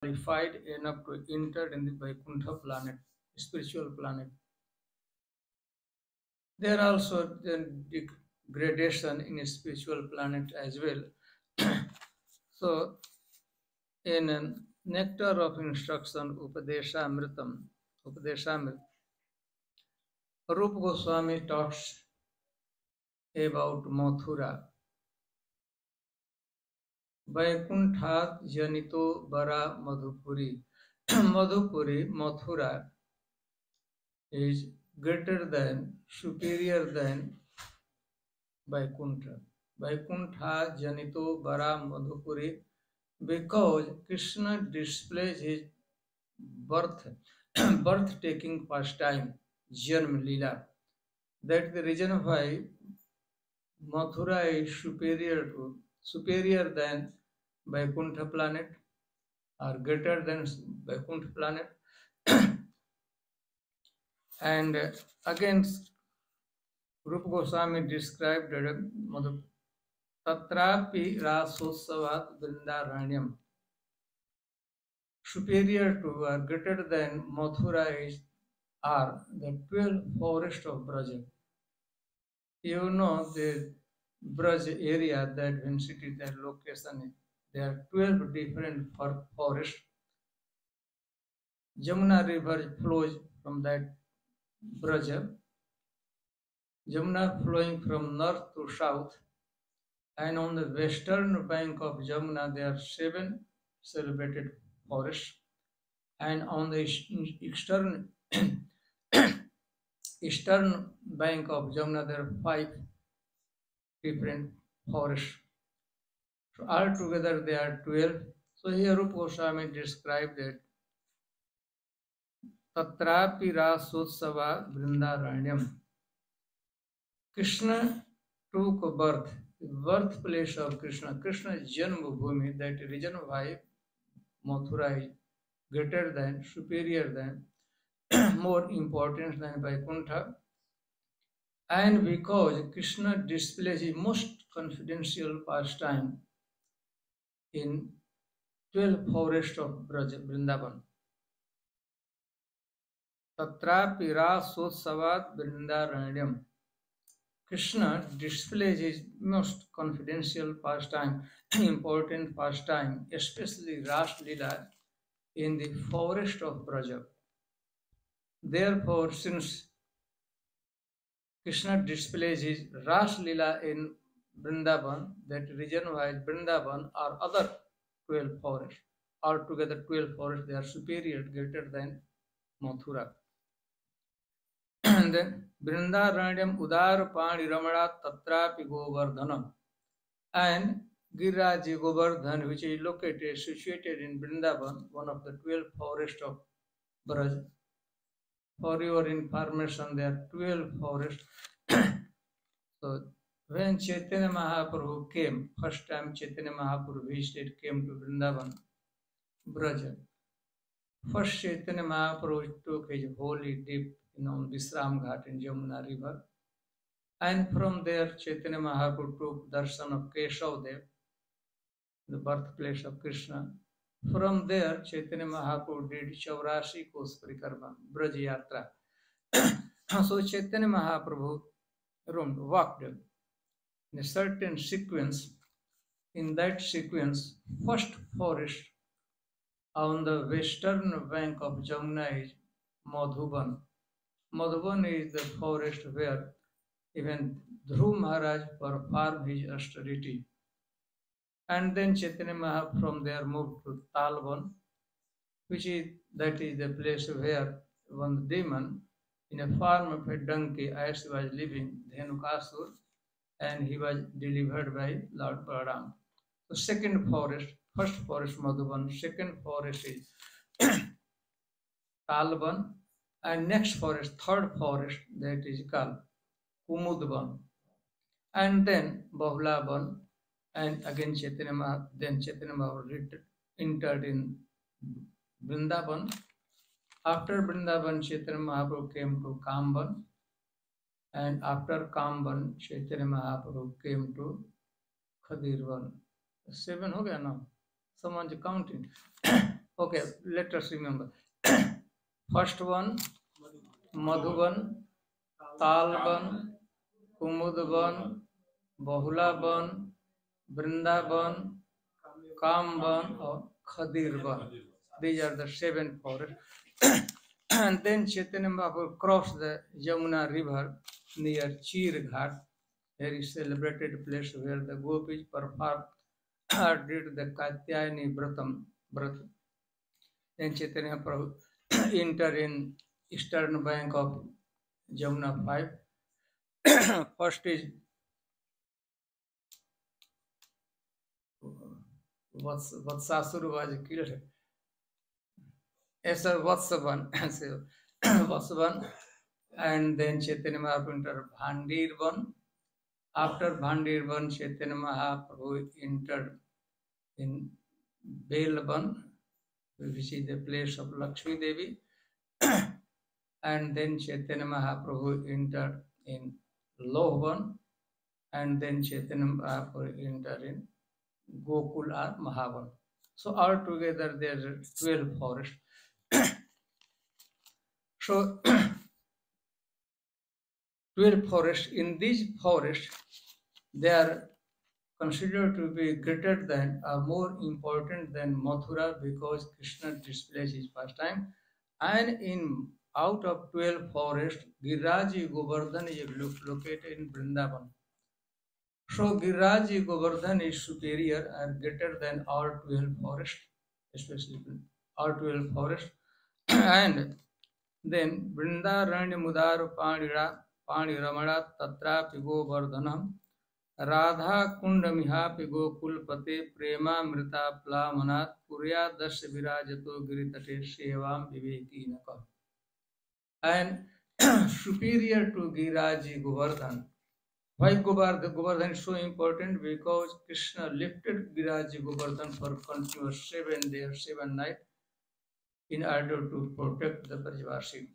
qualified enough to enter in the Vaikuntha planet, spiritual planet. There also the gradation in spiritual planet as well. so, in Nectar of Instruction, Upadeshamritam, Upadeshamrit, Rupa Goswami talks about Mathura. Vaikunthat Janito Bara Madhupuri. Madhupuri, Mathura, is greater than, superior than Vaikuntha. Vaikuntha Janito Bara Madhupuri because Krishna displays his birth, birth taking pastime, Janm Lila. That the reason why Mathura is superior to superior than Vaikuntha planet or greater than Vaikuntha planet. and again, Rupa Goswami described Tatrapi Rasosavat Vrindaranyam. Superior to or greater than Mathura is are the 12 forests of Braja. You know the Braj area that when city that location there are 12 different forests. Jamuna river flows from that Braja. Jamuna flowing from north to south and on the western bank of Jamuna there are seven celebrated forests and on the eastern eastern bank of Jamuna there are five different forests. Altogether they are 12. So here Rupa Goswami described that Tatrapi Rasotsava Vrindaranyam. Krishna took birth, birthplace of Krishna, Krishna's Janma Bhumi, that reason why Mathura is greater than, superior than, more important than Vaikuntha and because Krishna displays his most confidential pastime in 12 forest of Vrindavan. Tatrapi Rasotsavad Vrindaranyam. Krishna displays his most confidential pastime, important pastime, especially Ras Lila, in the forest of Braja. Therefore, since Krishna displays his Ras Lila in Vrindavan, that region wise Vrindavan or other 12 forests. Altogether 12 forests, they are superior, greater than Mathura. and then Vrindaranyam Udar Pani Ramana Tatrapi Govardhanam. And Giraji Govardhan, which is located, situated in Vrindavan, one of the 12 forests of Braj, for your information, there are 12 forests. so when Chaitanya Mahaprabhu came, first time Chaitanya Mahaprabhu visited, came to Vrindavan, Braja. First Chaitanya Mahaprabhu took his holy dip you know, Visram Ghat in Jamuna river. And from there, Chaitanya Mahaprabhu took darshan of Keshav Dev, the birthplace of Krishna. From there, Chaitanya Mahaprabhu did Chaurashi Kos Parikarma, Braj Yatra. so Chaitanya Mahaprabhu roamed, walked in a certain sequence. In that sequence, first forest on the western bank of Jamuna is Madhuban. Madhuban is the forest where even Dhruv Maharaj performed his austerity. And then Chaitanya Mahaprabhu from there moved to Talban, which is that is the place where one demon in a form of a donkey as was living, Dhenukasur, and he was delivered by Lord Balaram. The second forest, first forest Madhuban, second forest is Talban, and next forest, third forest, that is called Kumudban. And then Bahulaban, and again Chaitanya Mahaprabhu, then Chaitanya Mahaprabhu entered in Vrindavan. After Vrindavan, Chaitanya Mahaprabhu came to Kamban, and after Kamban, Chaitanya Mahaprabhu came to Khadirvan. Seven हो गया ना? Someone's counting. Okay, let us remember. First one, Madhuban, Talban, Kumudban, Bahulaban, Vrindaban, Kamban, or Khadirban. These are the seven forests. and then Chaitanya Mahaprabhu crossed the Yamuna river near Chir Ghat, very celebrated place where the gopis performed or did the Katyayani Vratam. Vrat. Then Chaitanya Prabhu entered in eastern bank of Jamuna 5. First is Vats, Vatsasura was killed. Yes, sir, Vatsavan. so, Vatsavan. And then Chaitanya Mahaprabhu entered Bhandirvan. After Bhandirvan, Chaitanya Mahaprabhu entered in Belban, which is the place of Lakshmi Devi. and then Chaitanya Mahaprabhu entered in Lohban. And then Chaitanya Mahaprabhu entered in Gokul or Mahavan. So altogether there are 12 forests. so 12 forests. In these forests, they are considered to be greater than or more important than Mathura because Krishna displays his pastime. And in out of 12 forests, Giraji Govardhan is lo- located in Vrindavan. So Giraji Govardhan is superior and greater than all 12 forests, especially all 12 forests. and then Vrindaranya Mudar Panira Paniramana Tatrapi Govardhanam Radha Kundamihapi Gokulpate Prema Mrita Plavanat Purya Dasya Virajato Giritate Sevam Vivekinaka. And superior to Giraji Govardhan. Why Govardhan? Govardhan is so important because Krishna lifted Giraji Govardhan for continuous seven days, seven nights in order to protect the Brajvasi.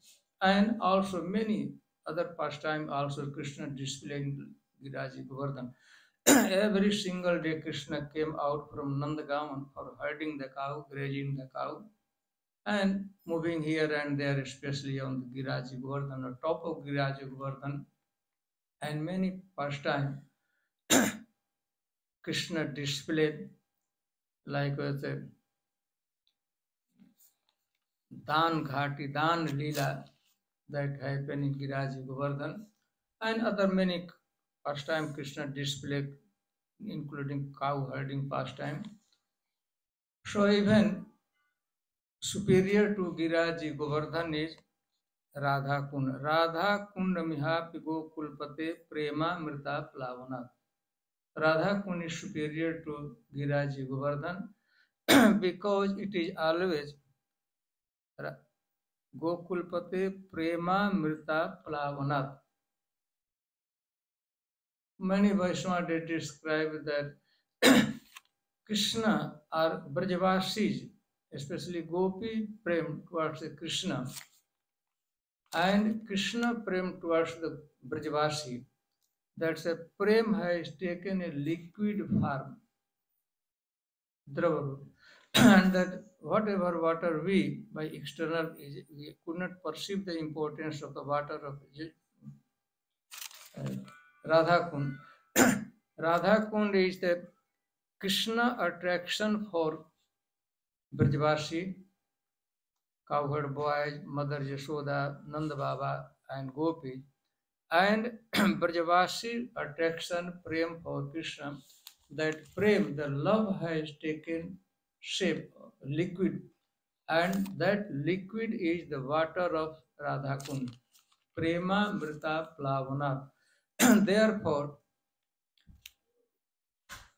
And also many other pastime also Krishna displayed Giraji Govardhan. Every single day Krishna came out from Nandagaman for herding the cow, grazing the cow, and moving here and there, especially on the Giraji Govardhan, top of Giraji Govardhan, and many pastime Krishna displayed like with uh, the Dan Ghati, Dan Leela that happened in Giraji Govardhan, and other many pastime Krishna displayed, including cow herding pastime. So even superior to Giraji Govardhan is Radha Kund. Radha Kund Miha Pigo Kulpate Prema Mrita Plavana. Radha Kund is superior to Giraji Govardhan because it is always Ra- Prema Mrita Plavanat. Many Vaishnava they describe that Krishna or Brajavasis, especially Gopi Prem towards the Krishna, and Krishna Prem towards the Brajavasi, that's a Prem has taken a liquid form, Drava, and that whatever water we by external we could not perceive the importance of the water of Radha Kund. Radha Kund is the Krishna attraction for Brajvasi, cowherd boys, Mother Yashoda, Nanda Baba, and Gopi, and Brajavasi attraction prem for Krishna. That prem, the love has taken shape, liquid, and that liquid is the water of Radha Kund. Prema Mrita Plavana. Therefore,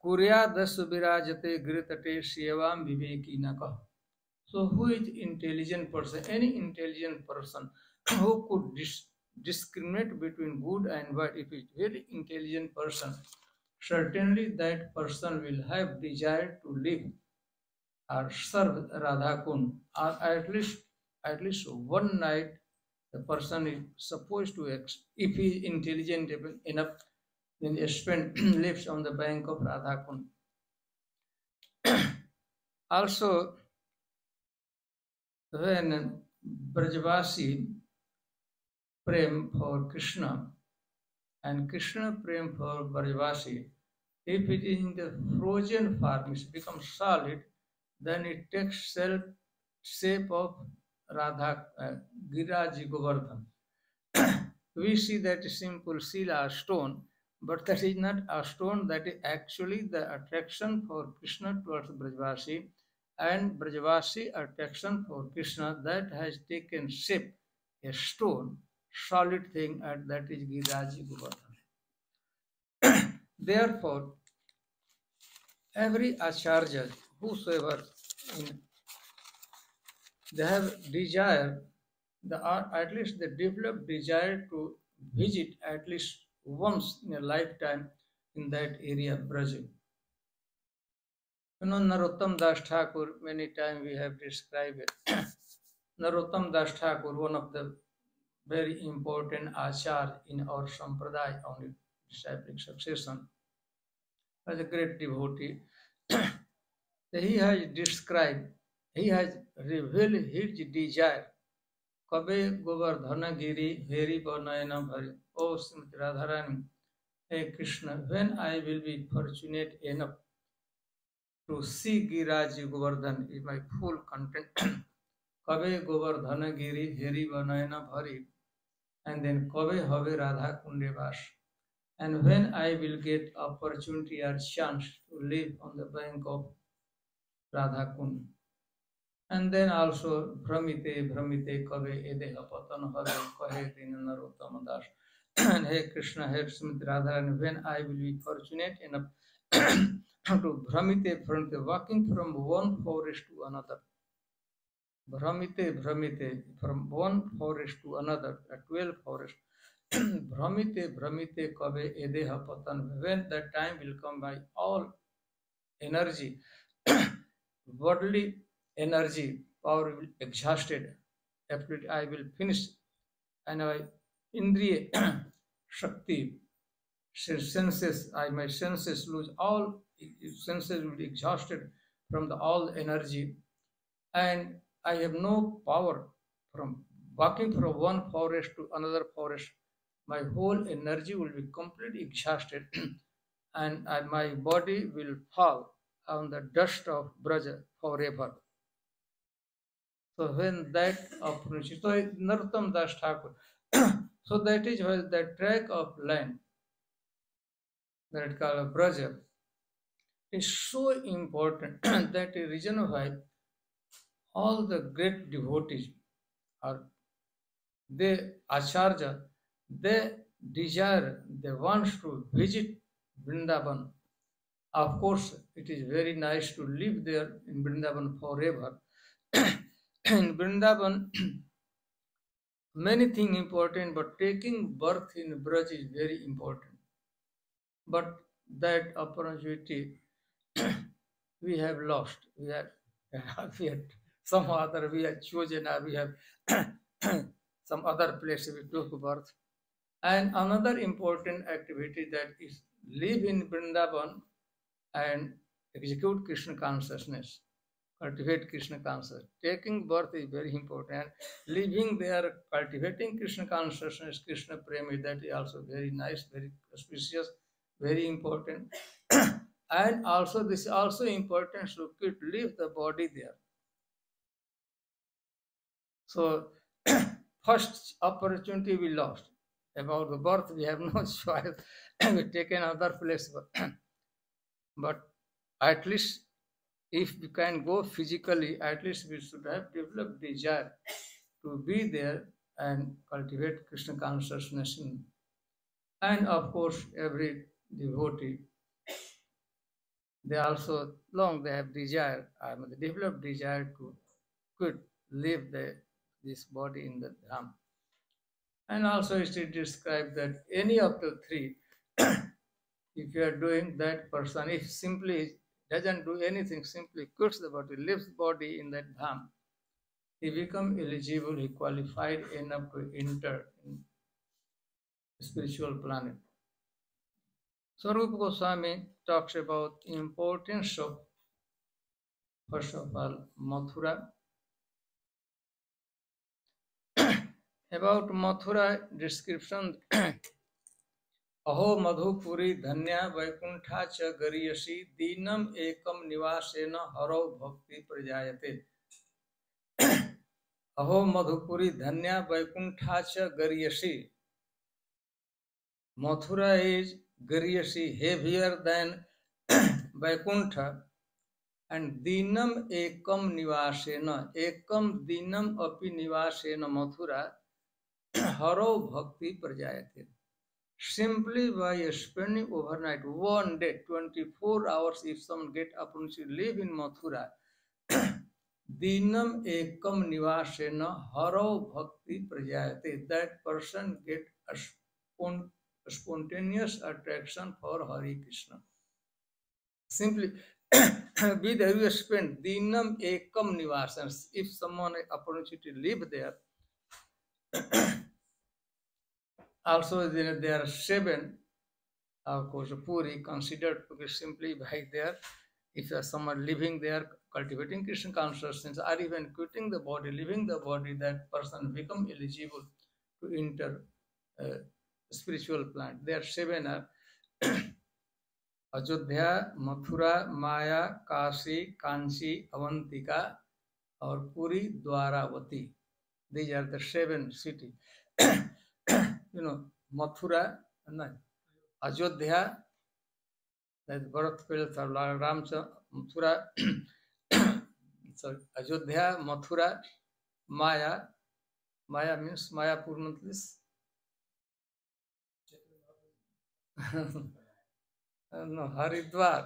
Kurya Dasubirajate Gritate Shevam Vivekinaka. So, who is intelligent person? Any intelligent person who could dis- discriminate between good and bad, if is very intelligent person, certainly that person will have desire to live or serve Radha Kund, or at least at least one night the person is supposed to, if he is intelligent enough, then he spend lives on the bank of Radha Kund. also, when Brajvasi prem for Krishna and Krishna prem for Brajvasi, if it is in the frozen form, it becomes solid, then it takes self shape of Radha uh, Giraji Govardhan. we see that simple Sila stone, but that is not a stone, that is actually the attraction for Krishna towards Brajvasi and Brajvasi attraction for Krishna that has taken shape, a stone, solid thing, and that is Giraji Govardhan. Therefore, every acharya, whosoever in, they have desire, the, at least they develop desire to visit at least once in a lifetime in that area Braja. You know, Narottam Das Thakur, many times we have described it. Narottam Das Thakur, one of the very important achar in our sampradaya on disciplic succession, was a great devotee. he has described, he has revealed his desire. Kabe Govardhana Giri Heri Banayana Bhari. Oh Srimati Radharani, Hey Krishna, when I will be fortunate enough to see Giraji Govardhan is my full content. Kabe Govardhana Giri Heri Banayana Bhari. And then Kabe Have Radha Kunde Vash. And when I will get opportunity or chance to live on the bank of Radha Kund. And then also Bhramite Bhramite Kabe Edeha Patan Have Kahe Dinanarottama Das. And Hey Krishna, Hey Srimati Radha, and when I will be fortunate enough to Bhramite Bhramite, walking from one forest to another. Bhramite Bhramite, from one forest to another, a 12 forest. Bhramite Bhramite Kabe Edeha Patan, when that time will come by all energy, bodily energy, power will exhausted. I will finish. And I indriya shakti senses i my senses lose all senses will be exhausted from the all energy. And i have no power from walking from one forest to another forest my whole energy will be completely exhausted. And I, my body will fall on the dust of Braja forever. So when that opportunity, so Narottam Das Thakur, so that is why the track of land that is called Braja is so important that is reason why all the great devotees are they acharya they desire they want to visit Vrindavan. Of course, it is very nice to live there in Vrindavan forever. in Vrindavan, many things important, but taking birth in Braj is very important. But that opportunity we have lost. We have, we have some other, we have chosen, or we have some other place we took birth. And another important activity that is live in Vrindavan and execute Krishna consciousness, cultivate Krishna consciousness. Taking birth is very important. Living there, cultivating Krishna consciousness, Krishna prema, that is also very nice, very auspicious, very important. and also this is also important So, to leave the body there. So first opportunity we lost about the birth, we have no choice. we take another place. But at least if we can go physically, at least we should have developed desire to be there and cultivate Krishna consciousness. In. And of course, every devotee, they also long they have desire, I mean, they develop desire to could leave the, this body in the dham. And also it is described that any of the three, if you are doing that person, if simply doesn't do anything, simply quits the body, leaves body in that dham, he become eligible, he qualified enough to enter in spiritual planet. So Rupa Goswami talks about importance of, first of all, Mathura about Mathura description. अहो मधुपुरी धन्या वैकुंठा च गरीयसी, दीनम एकम निवासेन हरौ भक्ति प्रजायते। अहो मधुपुरी धन्या वैकुंठा च गरीयसी, मथुरा इज़ गरीयसी हेवियर देन वैकुंठ। एंड दीनम एकम निवासेन, एकम दीनम अपि निवासेन मथुरा हरौ भक्ति प्रजायते। Simply by spending overnight, one day, 24 hours, if someone get opportunity live in Mathura, Dinam Ekam Nivasena Haro Bhakti Prajayate. That person get a spontaneous attraction for Hare Krishna. Simply, with you spend dinam ekam nivasans. If someone opportunity live there, also there, there are seven, of course, Puri considered simply by there. If someone living there, cultivating Krishna consciousness, or even quitting the body, leaving the body, that person become eligible to enter uh, spiritual plant. There are seven are Ajodhya, Mathura, Maya, Kashi, Kanchi, Avantika, or Puri, Dwaravati. These are the seven cities. You know Mathura ना अयोध्या भरत पहले था Mathura Ayodhya Mathura Maya Maya means Mayapur मतलब no, Haridwar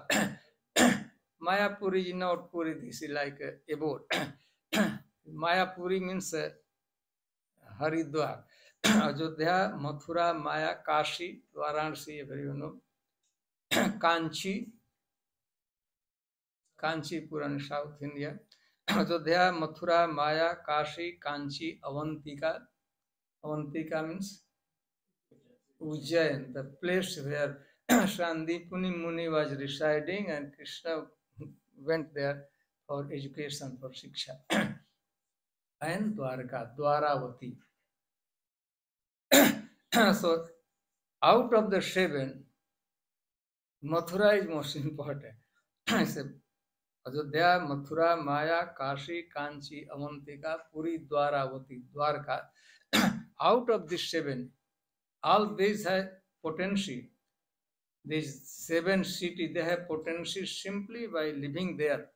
Mayapuri is not Puri this is like about Mayapuri means Haridwar Ajodhya, Mathura, Maya, Kashi, Varanasi, you know. Kanchi, Kanchi Puram, South India. Ajodhya, Mathura, Maya, Kashi, Kanchi, Avantika. Avantika means Ujjain, the place where Sandipani Muni was residing and Krishna went there for education, for Shiksha. and Dwarka, Dwaravati. So, out of the seven, Mathura is most important. I said, Ajodhya, Mathura, Maya, Kashi, Kanchi, Avantika, Puri, Dwaravati, Dwarka. out of these seven, all these have potency. These seven cities, they have potency simply by living there.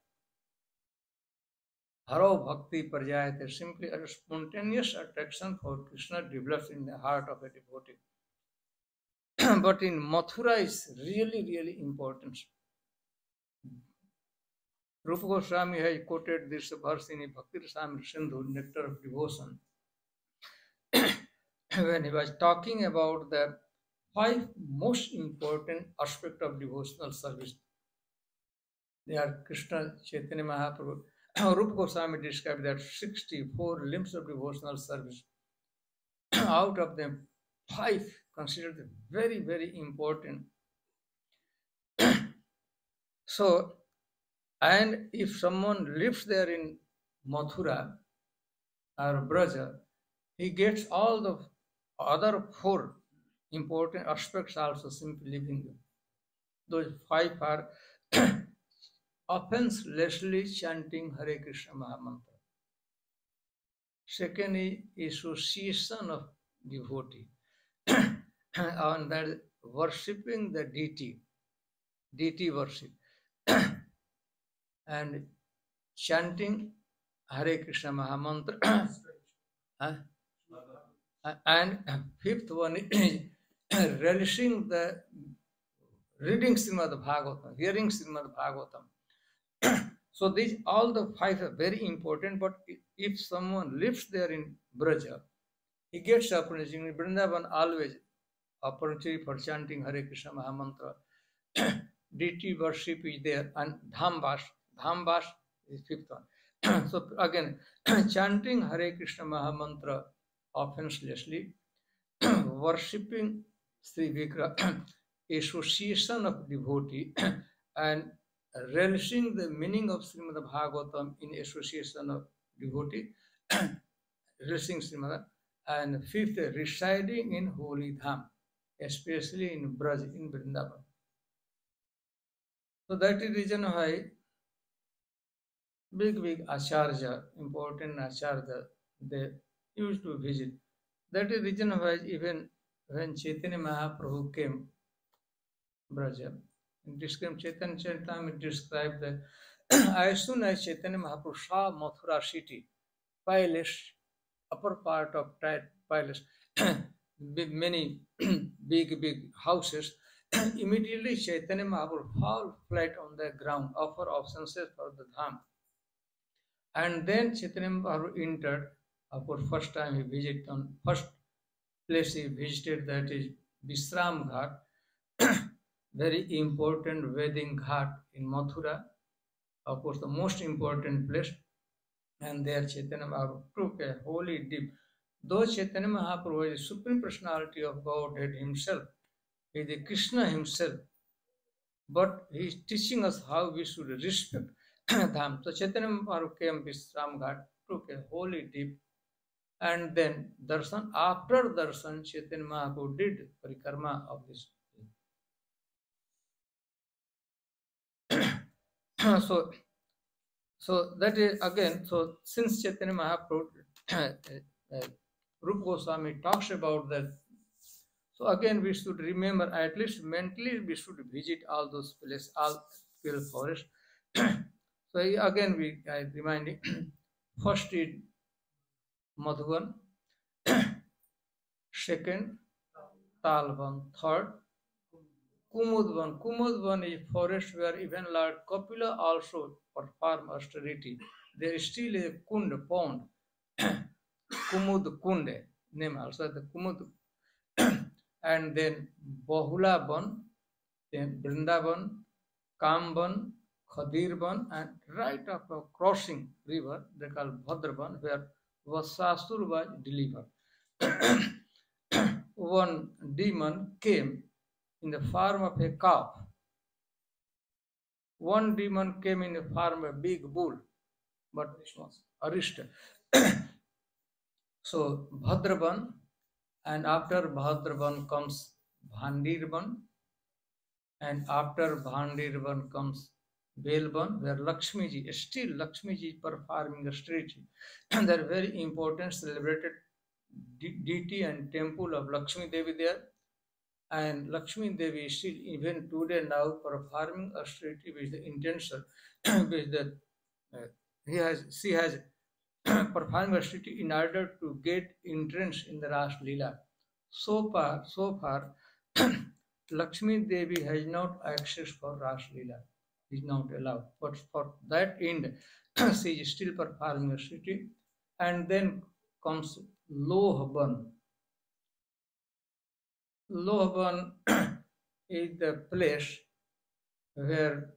हरो भक्ति पर जाए थे। Simply spontaneous attraction for Krishna develops in the heart of a devotee but in Mathura is really really important Rup Goswami है quoted this verse in Bhakti Swami Sindhu nectar of devotion when he was talking about the five most important aspect of devotional service, they are krishna, chaitanya mahaprabhu Rupa Goswami described that 64 limbs of devotional service. Out of them, five considered very, very important. so, and if someone lives there in Mathura or Braja, he gets all the other four important aspects also simply living. Those five are offenselessly chanting Hare Krishna Mahamantra. Second is association of devotee. and that worshipping the deity, deity worship. and chanting Hare Krishna Mahamantra. huh? and fifth one is relishing the reading Srimad Bhagavatam, hearing Srimad Bhagavatam. So these all the five are very important, but if someone lives there in Braja, he gets opportunity. In Vrindavan always opportunity for chanting Hare Krishna Mahamantra. deity worship is there and Dhambas. Dhambas is fifth one. so again, chanting Hare Krishna Mahamantra offenselessly, worshipping Sri Vigraha, association of devotee, and relishing the meaning of Srimad Bhagavatam in association of devotee, relishing Srimad, and fifth, residing in holy dham, especially in Braj, in Vrindavan. So that is reason why big, big acharya, important acharya, they used to visit. That is reason why even when Chaitanya Mahaprabhu came, Braja, described Chaitanya Charitamrita described that as soon as Chaitanya Mahaprabhu saw Mathura city, palace, upper part of that palace, many big, big houses, immediately Chaitanya Mahaprabhu fall flat on the ground, offer obeisances for the dham. And then Chaitanya Mahaprabhu entered, of course, first time he visited on first place he visited that is Visram Ghat, very important wedding ghat in Mathura, of course the most important place. And there Chaitanya Mahaprabhu took a holy dip. Though Chaitanya Mahaprabhu is the supreme personality of Godhead himself, he is Krishna himself, but he is teaching us how we should respect Dham. So Chaitanya Mahaprabhu came to Visram Ghat, took a holy dip, and then darshan. After darshan, Chaitanya Mahaprabhu did parikrama of this. So, so that is again. So since Chaitanya Mahaprabhu, uh, Rupa Goswami talks about that. So again, we should remember at least mentally we should visit all those places, all twelve forests. so again, we I reminding first is Madhuban, second Talban, third Kumudvan. Kumudvan is forest where even Lord Kapila also perform austerity. There is still a kund pond, Kumud Kunde, name also the Kumud, and then Bahulaban, then Brindaban, Kamban, Khadirban, and right after crossing river, they call Bhadraban, where Vatsasur was delivered. One demon came in the form of a calf. One demon came in the form of a big bull, but this was Arishta. so Bhadraban, and after Bhadraban comes Bhandirban, and after Bhandirban comes Belban, where Lakshmi ji, still Lakshmi ji performing a street. and they're very important celebrated deity and temple of Lakshmi Devi there. And Lakshmi Devi is still even today now performing a street with the intention, with the uh, he has she has performed a street in order to get entrance in the Ras Leela. So far, so far, Lakshmi Devi has not access for Ras Leela is not allowed. But for that end, she is still performing a city. And then comes Lohban. Lohban is the place where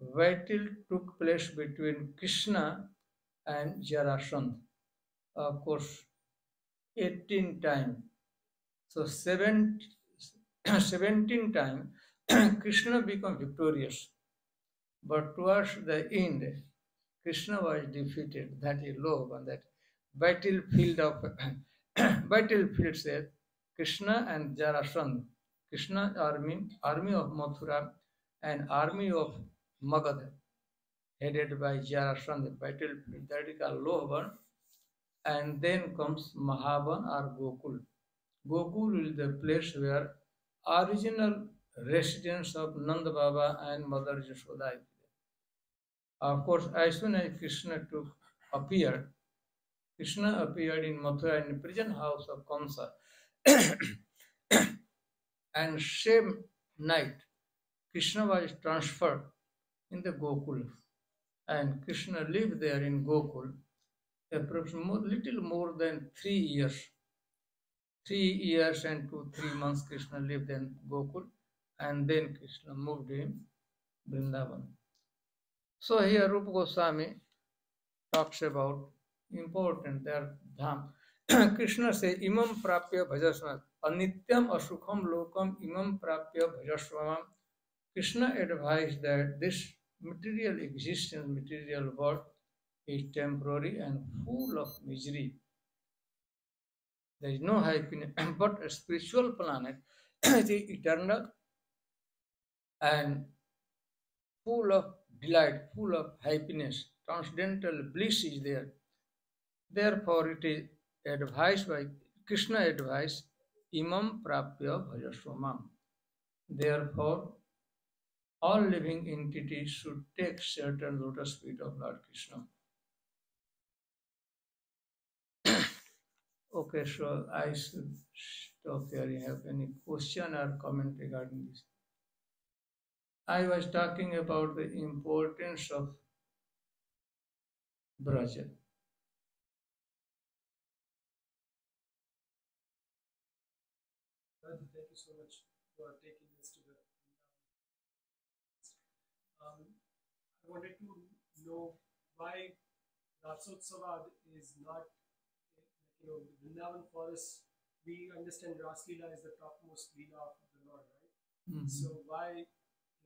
battle took place between Krishna and Jarasandh. Of course, 18 times. So 17, 17 times Krishna became victorious. But towards the end, Krishna was defeated. That is love, and that battlefield of battlefield said Krishna and Jarasandh. Krishna army, army of Mathura, and army of Magad, headed by Jarasandh. Battlefield that is called Lohaban. And then comes Mahaban or Gokul. Gokul is the place where original residence of Nand Baba and Mother Jashoda of course, as soon as Krishna took, appeared, Krishna appeared in Mathura in the prison house of Kamsa. And same night, Krishna was transferred in the Gokul. And Krishna lived there in Gokul approximately little more than three years. Three years and two, three months Krishna lived in Gokul. And then Krishna moved in Vrindavan. So here Rupa Goswami talks about important their dham. Krishna says, Imam prapya bhajasvam. Anityam asukham lokam imam prapya bhajasvam. Krishna advised that this material existence, material world is temporary and full of misery. There is no happiness, but a spiritual planet is eternal and full of delight, full of happiness, transcendental bliss is there. Therefore, it is advised by Krishna advice, imam prapya bhajasvamam. Therefore, all living entities should take shelter lotus feet of Lord Krishna. okay, so I should stop here. You have any question or comment regarding this? I was talking about the importance of Braja. Thank you so much for taking this to the. Um, I wanted to know why Ratsotsavad is not, you know, the Vrindavan forest. We understand Ras Leela is the topmost Leela of the Lord, right? Mhm. So why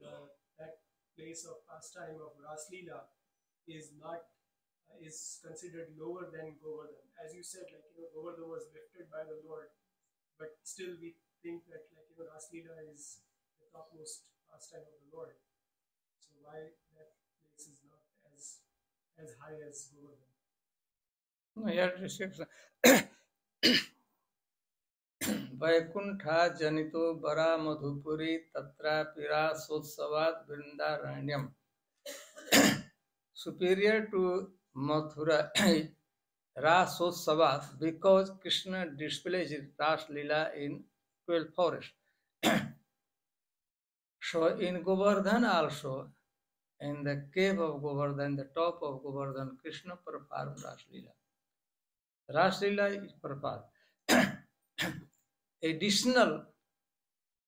uh, that place of pastime of Ras Leela is not uh, is considered lower than Govardhan? As you said, like you know, Govardhan was lifted by the Lord, but still we think that like you know, Ras Leela is the topmost pastime of the Lord. So why that as high वैकुंठा जनितो बरा मधुपुरी तत्रा पिरा सोत्सवात वृंदारण्यम। Superior to Mathura. रासोत्सवात because Krishna display is ras lila in twelfth forest so in Govardhan also in the cave of Govardhan, the top of Govardhan, Krishna performed Ras Lila. Ras Lila is performed. Additional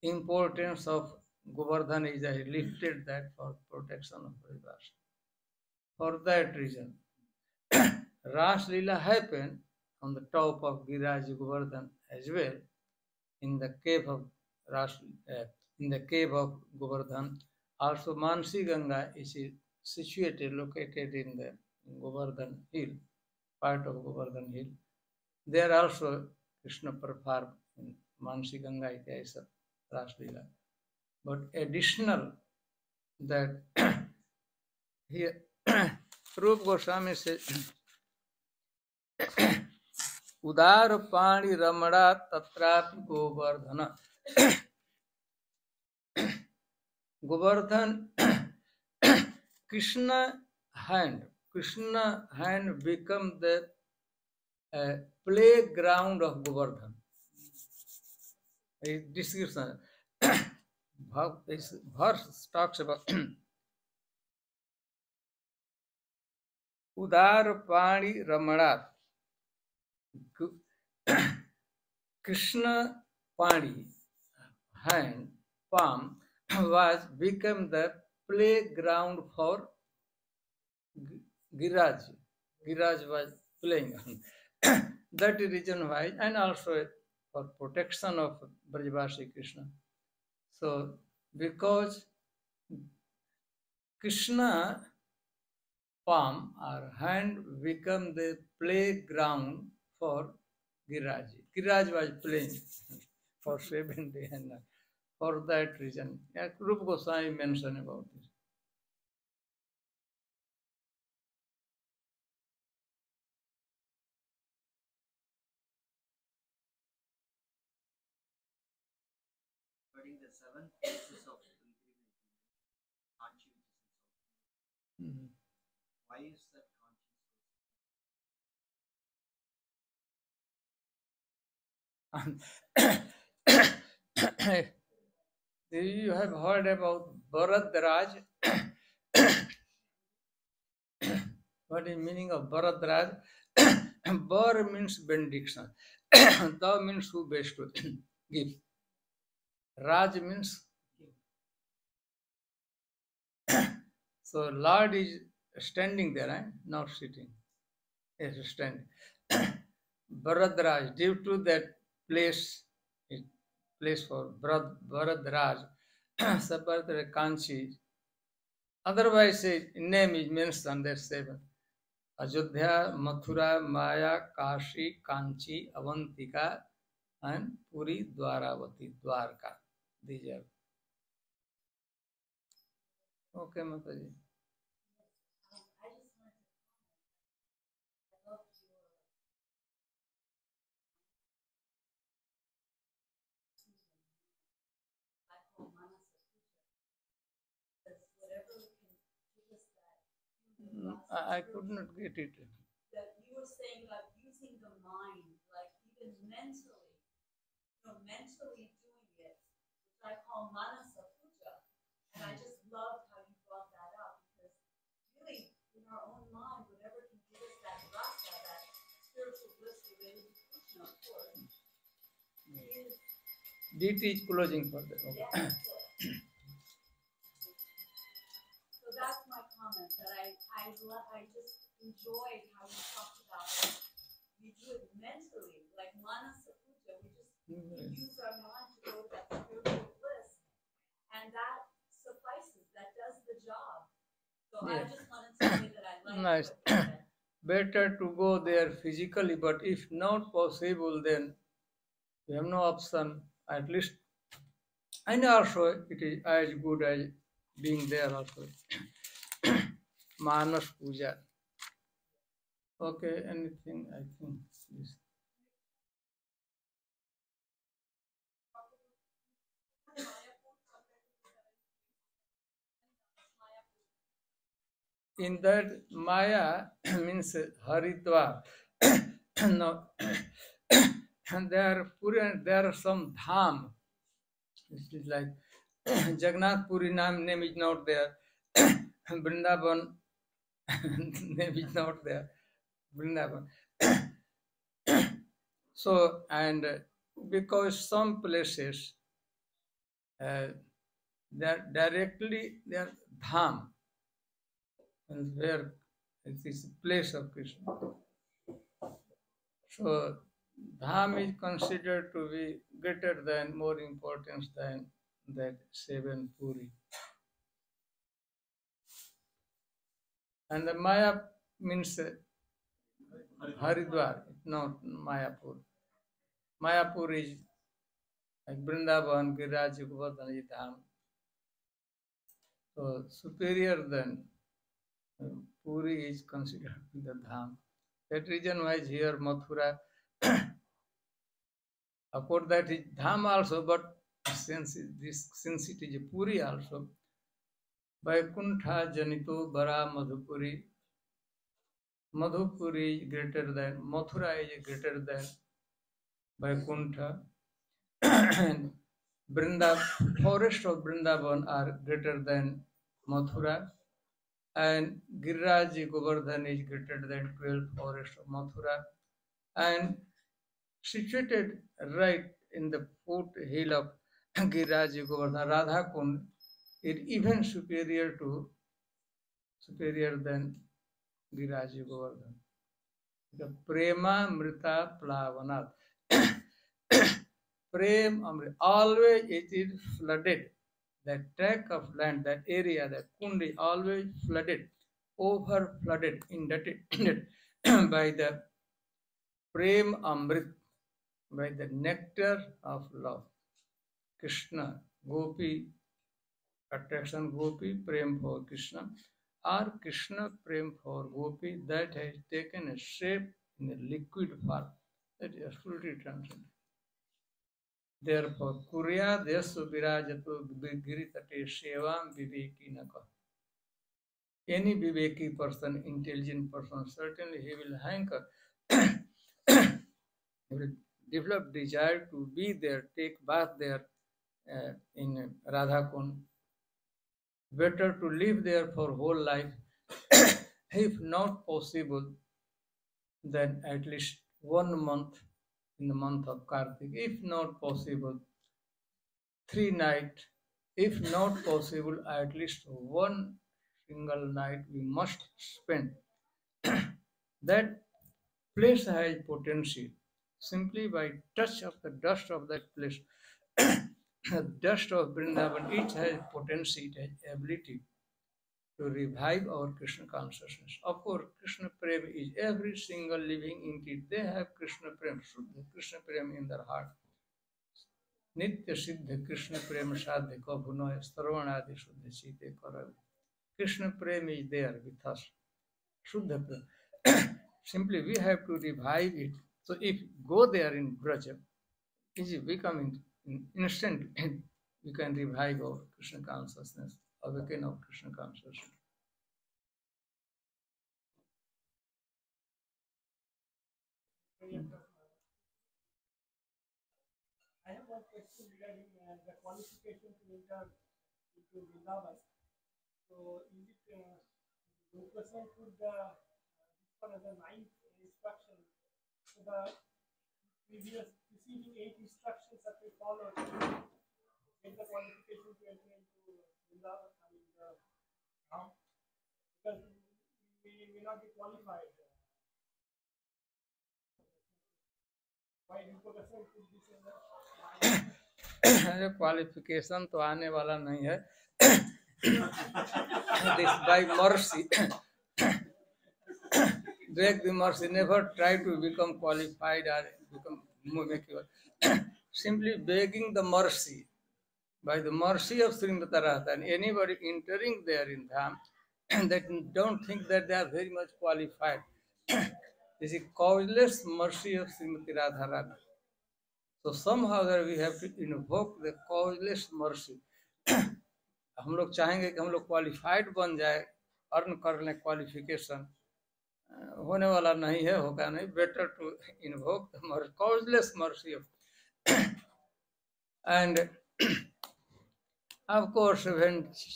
importance of Govardhan is I lifted that for protection of rivers. For that reason, Ras Lila happened on the top of Giraj Govardhan as well, in the cave of Ras, uh, in the cave of Govardhan. Also, Mansi Ganga is situated, located in the Govardhan hill, part of Govardhan hill. There also Krishna performed in Mansi Ganga Ityasa Raslila. But additional that here रूप गोस्वामी से उदार पाणी रमणा तत्रापि Govardhan Govardhan, Krishna hand Krishna hand become the playground of Govardhan. Description उदार पाणी रमणा। कृष्ण पाणी, hand, palm was become the playground for Giraj. Giraj was playing. that reason why, and also for protection of Brajavasi Krishna. So, because Krishna palm or hand become the playground for Giraj. Giraj was playing for seven days and night. For that reason, yeah, Rupa Goswami mentioned about this. regarding the seven places of pilgrimage, Kanchi, which is in South India. Mhm. Why is that so? You have heard about Bharat Bharadraj. what is meaning of Bharat Bharadraj? Bar means benediction. Thou means who best to give. Raj means so Lord is standing there, eh? not sitting. Yes, standing. Bharat Bharadraj, due to that place, place for Bharad- Bharadraj, Sabharatra Kanchi. Otherwise, his name is mentioned there seven. Ajodhya, Mathura, Maya, Kashi, Kanchi, Avantika, and Puri, Dwaravati, Dwarka. These are. Okay, Mataji. I, I could not get it. That you were saying about using the mind, like even mentally, you know, mentally doing it, which I call Manasa Puja. And I just loved how you brought that up because really, in our own mind, whatever can give us that rasa, that spiritual bliss related to Krishna, of course, mm. is DT is closing for that. Okay. yeah, of course. So that's my comment, that I, I love, I just enjoyed how you talked about it. We do it mentally, like Manasa Puja, we just we Mm, use our mind to go to that spiritual bliss, and that suffices, that does the job. So I just wanted to say that I like Nice. Better to go there physically, but if not possible, then we have no option. At least, and also it is as good as being there also. Manasa puja okay anything I think in that Maya means Haridwar there Puri there some dham Jagannathpuri नाम name is not there Vrindavan is not there. Vrindavan. so, and because some places uh, they are directly they are dham and where it is place of Krishna. So Dham is considered to be greater than, more importance than that seven Puri. And the Maya means uh, Haridwar, not Mayapur. Mayapur is like Vrindavan, Giraj, Govardhan Dham. So superior than uh, Puri is considered the Dham. That reason why here Mathura. of course, that is Dham also, but since this since it is Puri also, वैकुंठा जनितो बरा Madhupuri. Madhupuri is greater than Mathura is greater than Vaikuntha. Vrinda forest of Vrindavan are greater than Mathura. And Giriraj Govardhan is greater than twelve forest of Mathura. And situated right in the fort hill of Giriraj Govardhan Radha Kund is even superior to superior than Giraj Govardhan. The Prema Mrita Plavanat. Prem Amrit. Always it is flooded. That tract of land, that area, that kund is always flooded, over flooded, inundated by the Prem Amrit, by the nectar of love. Krishna, Gopi, attraction Gopi prem for Krishna are Krishna prem for Gopi that has taken a shape in a liquid for that is fully translate there for कुरिया देश विराज तो गिरी तटे सेवाम विवेकी न कह any विवेकी person intelligent person certainly he will hank develop desire to be there take bath there in Radha Kund Better to live there for whole life. if not possible, then at least one month in the month of Kartik. If not possible, three night. If not possible, at least one single night we must spend. that place has potential simply by touch of the dust of that place. dust of Vrindavan, each has potency, it has ability to revive our Krishna consciousness. Of course, Krishna Prem is every single living entity. They have Krishna Prem, Shuddha Krishna Prem in their heart. Nitya Siddha Krishna Prem Sadhya Kabhunaya Shravanadi Shuddha Chite Karavi. Krishna Prem is there with us. Shuddha Prem. Simply we have to revive it. So if go there in Braja, it is becoming instant we can revive our krishna consciousness awaken our krishna consciousness I have one question regarding uh, the qualification to enter into Vrindavan. So, is it uh, the uh, this one as a ninth instruction? So, the previous preceding eight instructions that we follow to get the qualification to enter into Vrindavan, I mean, the Dham, because we may not be qualified. Why Gopasan put this in the qualification तो आने वाला नहीं है this by mercy beg the mercy never try to become qualified or become make simply begging the mercy by the mercy of Srimati Radha and anybody entering there in Dham that don't think that they are very much qualified this is causeless mercy of Srimati Radha Rani so somehow that we have to invoke the causeless mercy हम लोग चाहेंगे कि हम लोग qualified बन जाए earn कर लें क्वालिफिकेशन होने वाला नहीं है, होगा नहीं। Better to invoke causeless mercy and of course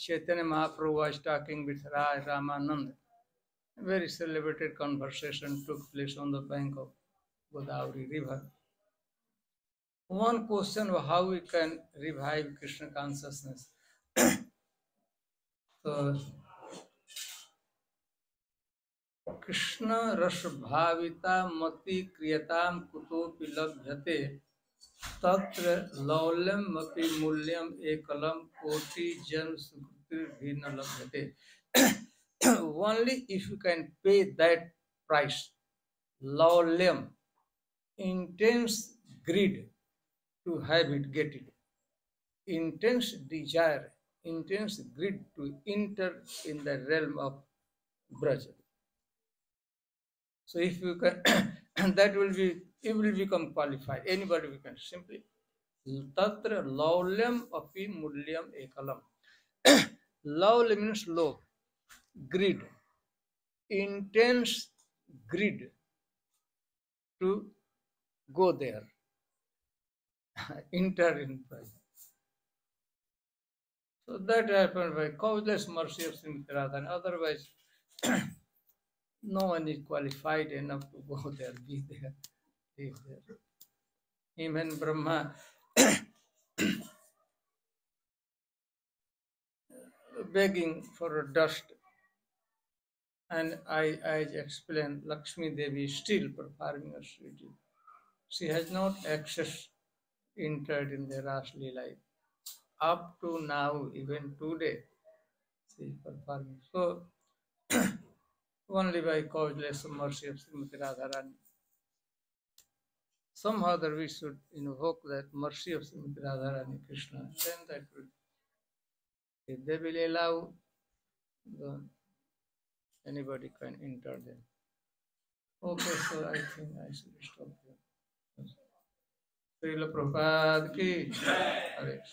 Chaitanya Mahaprabhu was talking with Ray Ramananda very celebrated conversation took place on the bank of Godavari river one question how you can revive Krishna consciousness तो कृष्ण रस भाविता मति क्रियताम कुतो तत्र लौल्यम मपि मूल्यम एकलम कोटि जन सुकृति न लभ्यते only if you can pay that price लौल्यम intense greed to have it get it intense desire intense greed to enter in the realm of Braj. So if you can, that will be, it will become qualified. Anybody we can simply. Tatra laulyam api mulyam ekalam. Laul means low, greed, intense greed to go there enter in pride. So that happened by causeless mercy of Srimati Radhan. Otherwise, no one is qualified enough to go there, be there, live there. Even Brahma begging for a dust. And I, I explained, Lakshmi Devi is still performing her duty. She has not access entered in the Ras life. Up to now, even today, she is performing. So, only by causeless mercy of Srimati Radharani. Somehow that we should invoke that mercy of Srimati Radharani Krishna, then that will, if they will allow, then anybody can enter them. Okay, so I think I should stop here. Srila Prabhupada ki Hare